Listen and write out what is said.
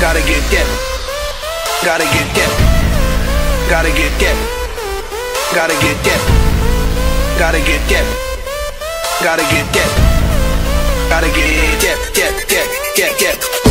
Gotta get that. Gotta get that. Gotta get that. Gotta get that. Gotta get that. Gotta get that. Gotta get that. Get That. get That.